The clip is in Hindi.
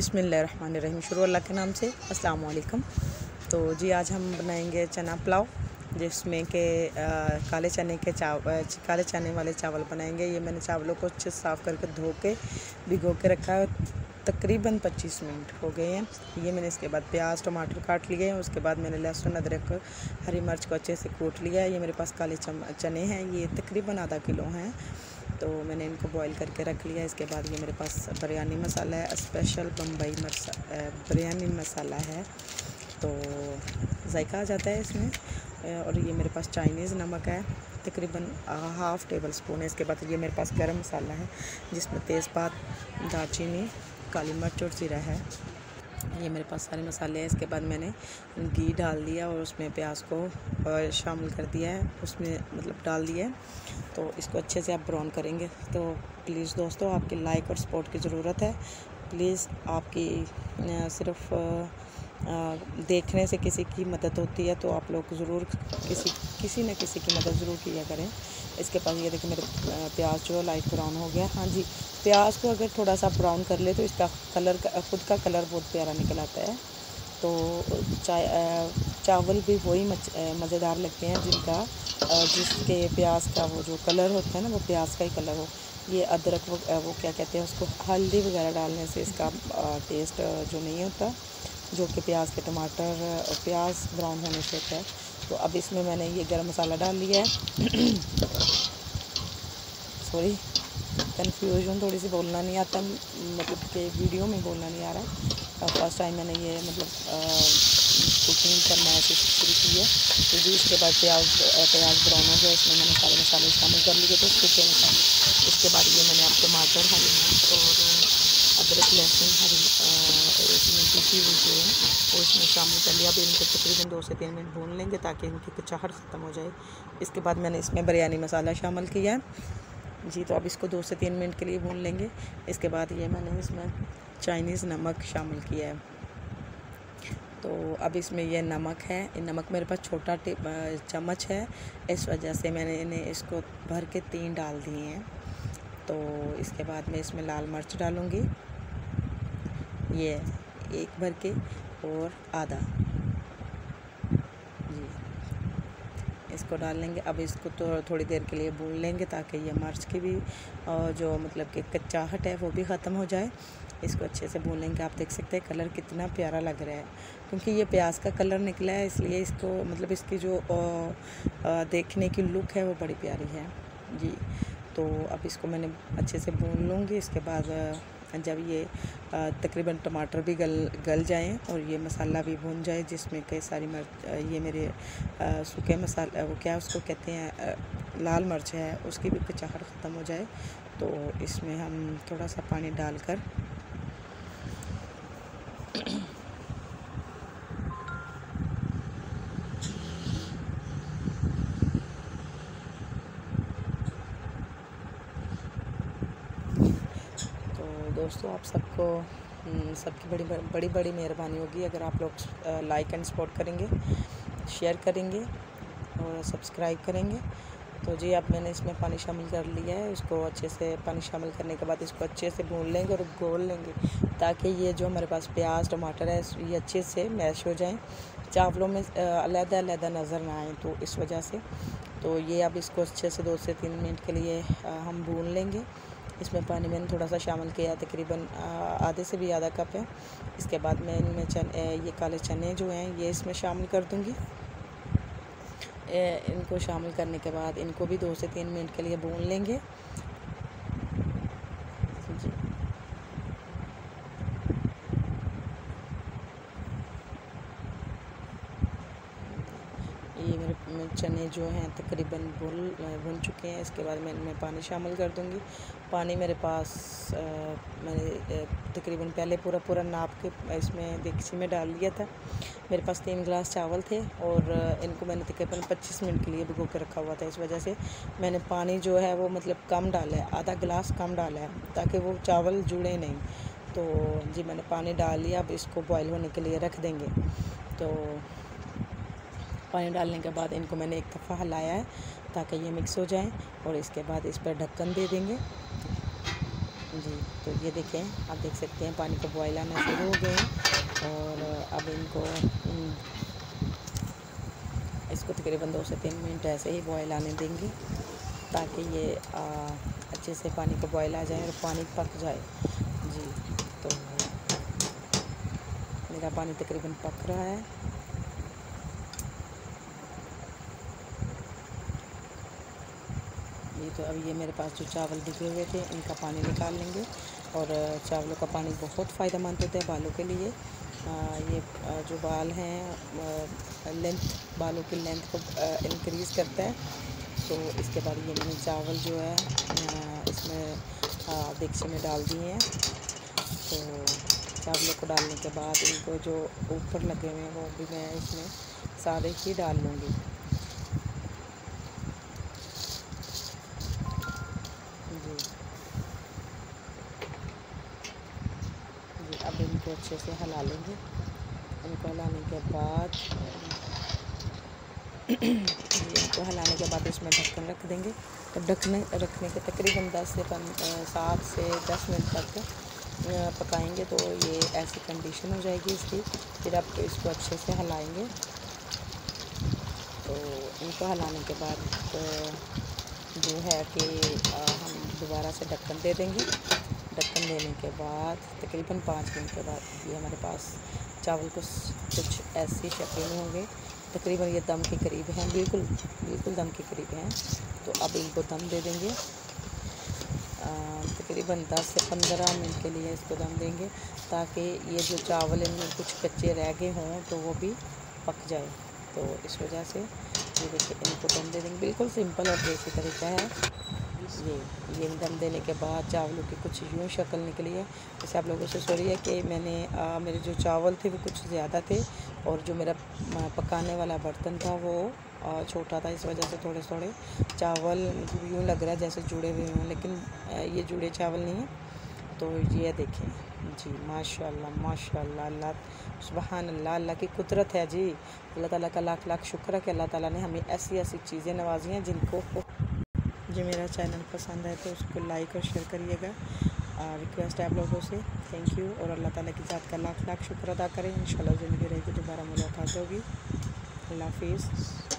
बिसमीम शुरू अल्लाह के नाम से अस्सलाम वालेकुम तो जी, आज हम बनाएँगे चना पुलाव, जिसमें के काले चने के चावल काले चने वाले चावल बनाएँगे। ये मैंने चावलों को अच्छे साफ़ करके धो के, भिगो के रखा है। तकरीबन 25 मिनट हो गए हैं। ये मैंने इसके बाद प्याज, टमाटर काट लिए हैं। उसके बाद मैंने लहसुन, अदरक, हरी मिर्च को अच्छे से कूट लिया है। ये मेरे पास काले चने हैं। ये तकरीबन आधा किलो हैं। तो मैंने इनको बॉईल करके रख लिया। इसके बाद ये मेरे पास बिरयानी मसाला है स्पेशल बम्बई मसा बिरयानी मसाला है। तो जायका आ जाता है इसमें। और ये मेरे पास चाइनीज़ नमक है, तकरीबन हाफ़ टेबल स्पून है। इसके बाद ये मेरे पास गरम मसाला है, जिसमें तेज़पात, दालचीनी, काली मिर्च और ज़ीरा है। ये मेरे पास सारे मसाले हैं। इसके बाद मैंने घी डाल दिया और उसमें प्याज को शामिल कर दिया है। उसमें मतलब डाल दिया है। तो इसको अच्छे से आप ब्राउन करेंगे। तो प्लीज़ दोस्तों, आपकी लाइक और सपोर्ट की ज़रूरत है। प्लीज़ आपकी सिर्फ़ देखने से किसी की मदद होती है तो आप लोग ज़रूर किसी किसी न किसी की मदद ज़रूर किया करें। इसके पास ये देखिए मेरे प्याज जो है लाइट ब्राउन हो गया। हाँ जी, प्याज को अगर थोड़ा सा ब्राउन कर ले तो इसका कलर का, खुद का कलर बहुत प्यारा निकल आता है। तो चाय चावल भी वही मज़ेदार लगते हैं जिनका जिसके प्याज का वो जो कलर होता है ना, वो प्याज का ही कलर हो। ये अदरक वो वो क्या कहते हैं उसको, हल्दी वगैरह डालने से इसका टेस्ट जो नहीं होता, जो कि प्याज के टमाटर प्याज ब्राउन होने से होता है। तो अब इसमें मैंने ये गरम मसाला डाल लिया है। सॉरी कन्फ्यूज़न थोड़ी सी बोलना नहीं आता मतलब कि वीडियो में बोलना नहीं आ रहा है। फ़र्स्ट टाइम मैंने ये मतलब कुकिंग करना ऐसे शुरू की है। तो जी, इसके बाद प्याज प्याज ब्राउन हो गया, इसमें मैंने सारे मसाले शामिल कर लिए थे सूखे मसाले। इसके बाद ये मैंने अब टमाटर, हरी और अदरक लहसुन हरी इसमें पीसी हुई जो है, वो इसमें शामिल कर लिया। अब इनको तकरीबन दो से तीन मिनट भून लेंगे ताकि इनकी कचाहट ख़त्म हो जाए। इसके बाद मैंने इसमें बिरयानी मसाला शामिल किया है। जी तो अब इसको दो से तीन मिनट के लिए भून लेंगे। इसके बाद ये मैंने इसमें चाइनीज़ नमक शामिल किया है। तो अब इसमें यह नमक है। नमक मेरे पास छोटा चम्मच है। इस वजह से मैंने इन्हें इसको भर के तीन डाल दिए हैं। तो इसके बाद मैं इसमें लाल मिर्च डालूँगी। ये एक भर के और आधा। जी। इसको डाल लेंगे। अब इसको तो थोड़ी देर के लिए भून लेंगे ताकि ये मर्च की भी और जो मतलब कि कच्चाहट है वो भी ख़त्म हो जाए। इसको अच्छे से भून लेंगे आप देख सकते हैं कलर कितना प्यारा लग रहा है। क्योंकि ये प्याज का कलर निकला है, इसलिए इसको मतलब इसकी जो देखने की लुक है वो बड़ी प्यारी है। जी। तो अब इसको मैंने अच्छे से भून लूँगी। इसके बाद जब ये तकरीबन टमाटर भी गल गल जाएँ और ये मसाला भी भून जाए, जिसमें कई सारी मर्च ये मेरे सूखे मसाला वो क्या उसको कहते हैं लाल मिर्च है, उसकी भी कचाहट ख़त्म हो जाए तो इसमें हम थोड़ा सा पानी डालकर दोस्तों आप सबको हम्म, सबकी बड़ी बड़ी बड़ी मेहरबानी होगी। अगर आप लोग लाइक एंड सपोर्ट करेंगे शेयर करेंगे और सब्सक्राइब करेंगे तो जी अब मैंने इसमें पानी शामिल कर लिया है। इसको अच्छे से पानी शामिल करने के बाद इसको अच्छे से भून लेंगे और गोल लेंगे ताकि ये जो हमारे पास प्याज टमाटर है ये अच्छे से मैश हो जाएँ चावलों में अलहदा अलहदा नज़र ना आए तो इस वजह से। तो ये अब इसको अच्छे से दो से तीन मिनट के लिए हम भून लेंगे। इसमें पानी मैंने थोड़ा सा शामिल किया, तकरीबन आधे से भी आधा कप है। इसके बाद मैं इनमें चन ये काले चने जो हैं, ये इसमें शामिल कर दूँगी। इनको शामिल करने के बाद इनको भी दो से तीन मिनट के लिए भून लेंगे। ये मेरे चने जो हैं तकरीबन भुल भुन चुके हैं। इसके बाद मैं इनमें पानी शामिल कर दूँगी। पानी मेरे पास आ, मैंने तकरीबन पहले पूरा पूरा नाप के इसमें देसी में डाल लिया था। मेरे पास तीन गिलास चावल थे और इनको मैंने तकरीबन 25 मिनट के लिए भिगो के रखा हुआ था। इस वजह से मैंने पानी जो है वो मतलब कम डाला है आधा गिलास कम डाला है ताकि वो चावल जुड़े नहीं। तो जी मैंने पानी डाल लिया अब इसको बॉयल होने के लिए रख देंगे। तो पानी डालने के बाद इनको मैंने एक दफ़ा हिलाया है ताकि ये मिक्स हो जाए और इसके बाद इस पर ढक्कन दे देंगे। जी तो ये देखें आप देख सकते हैं पानी को बॉयल आना शुरू हो गए और अब इनको इसको तकरीबन दो से तीन मिनट ऐसे ही बॉयल आने देंगे ताकि ये आ, अच्छे से पानी को बॉयल आ जाए और पानी पक जाए। जी तो मेरा पानी तकरीबन पक रहा है ये तो अब ये मेरे पास जो चावल भिगे हुए थे इनका पानी निकाल लेंगे। और चावलों का पानी बहुत फ़ायदेमंद होता है बालों के लिए। आ, ये जो बाल हैं लेंथ बालों की लेंथ को इंक्रीज़ करता है। तो इसके बाद ये मैंने चावल जो है इसमें देगचे में डाल दिए हैं। तो चावलों को डालने के बाद इनको जो ऊपर लगे हुए हैं वो भी मैं इसमें सारे ही डाल लूँगी। अब इनको अच्छे से हिला लेंगे। इनको हिलाने के बाद इनको हिलाने के बाद इसमें ढक्कन रख देंगे। तो ढकने, रखने के तकरीबन 10 से सात से 10 मिनट तक पकाएँगे तो ये ऐसी कंडीशन हो जाएगी इसकी। फिर आप इसको अच्छे से हिलाएँगे। तो इनको हिलाने के बाद तो जो है कि हम दोबारा से ढक्कन दे देंगे। ढक्कन देने के बाद, तकरीबन पाँच मिनट के बाद ये हमारे पास चावल कुछ कुछ ऐसी शक्ल में होंगे। तकरीबन ये दम के करीब हैं, बिल्कुल बिल्कुल दम के करीब हैं। तो अब इनको दम दे देंगे। तकरीबन 10 से 15 मिनट के लिए इसको दम देंगे, ताकि ये जो चावल इनमें कुछ कच्चे रह गए हों तो वो भी पक जाए। तो इस वजह से ये देखिए इनको दम दे देंगे। बिल्कुल सिंपल और देसी तरीका है। ये ये दम देने के बाद चावलों की कुछ यूँ शक्ल निकली है। जैसे आप लोगों से सॉरी है कि मैंने आ, मेरे जो चावल थे वो कुछ ज़्यादा थे और जो मेरा पकाने वाला बर्तन था वो छोटा था इस वजह से थोड़े थोड़े चावल यूँ लग रहा है जैसे जुड़े हुए हों लेकिन ये जुड़े चावल नहीं हैं। तो ये देखें। जी माशाल्लाह माशाल्लाह सुबहान अल्लाह अल्लाह की कुदरत है जी। अल्लाह ताला का लाख लाख शुक्र है कि अल्लाह ताला ने हमें ऐसी ऐसी चीज़ें नवाजी हैं जिनको जो, मेरा चैनल पसंद है तो उसको लाइक और शेयर करिएगा। रिक्वेस्ट है आप लोगों से। थैंक यू और अल्लाह ताला की ज़ात का लाख लाख शुक्र अदा करें। इन ज़िंदगी रहेगी, दोबारा मुलाकात होगी। अल्लाह हाफिज़।